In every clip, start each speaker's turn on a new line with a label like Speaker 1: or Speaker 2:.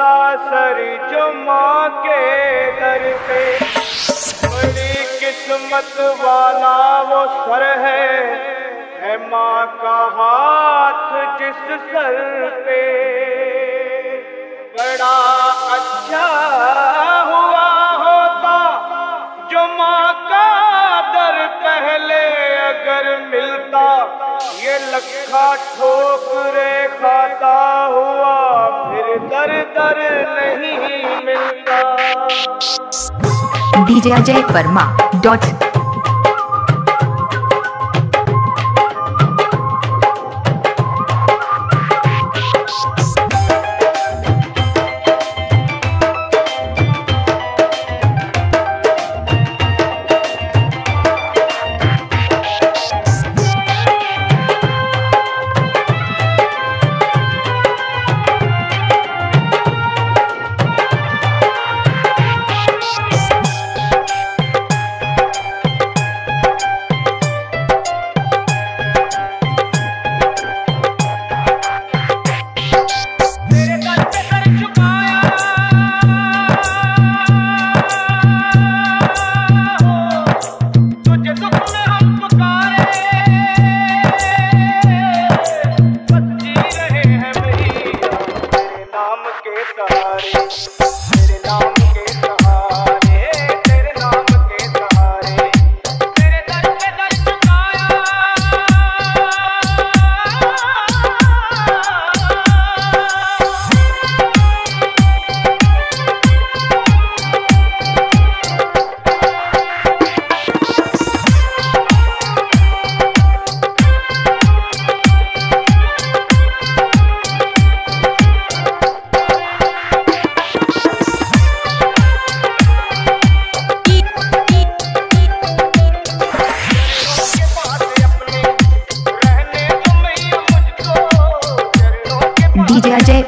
Speaker 1: आता सर जुमा के दर पे। बड़ी किस्मत वाला वो सर है है माँ का हाथ जिस सर पे। बड़ा अच्छा हुआ होता जो माँ का दर पहले अगर मिलता, ये लखा ठोकरे खाता। डीजे अजय वर्मा डॉट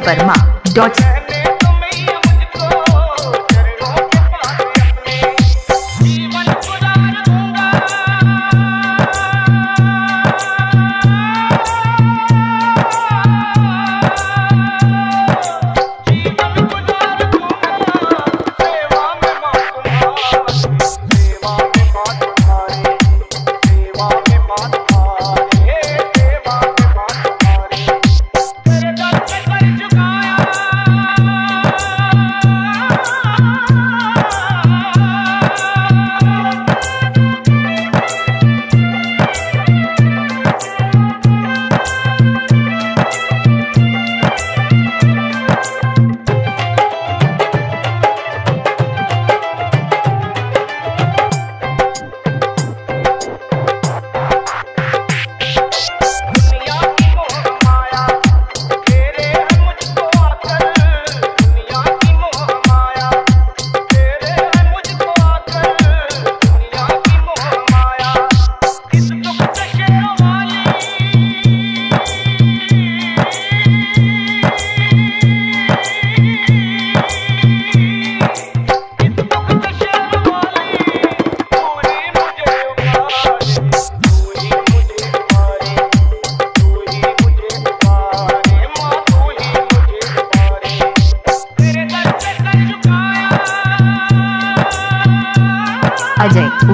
Speaker 1: परमा dot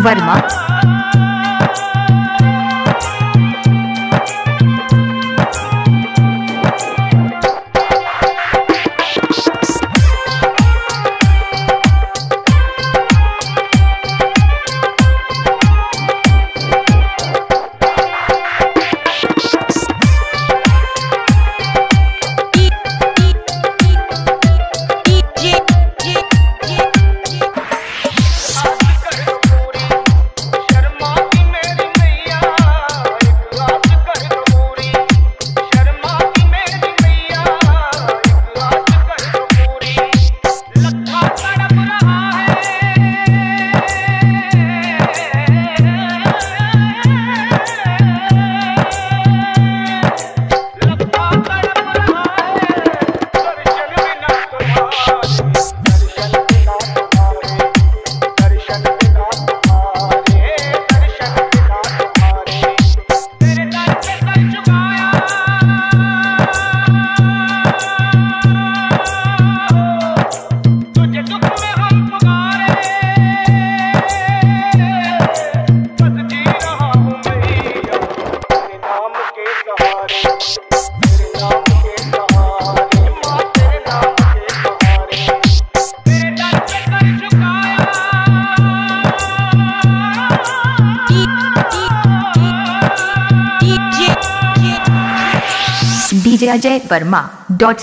Speaker 1: warm-ups
Speaker 2: DJ Ajay Verma dot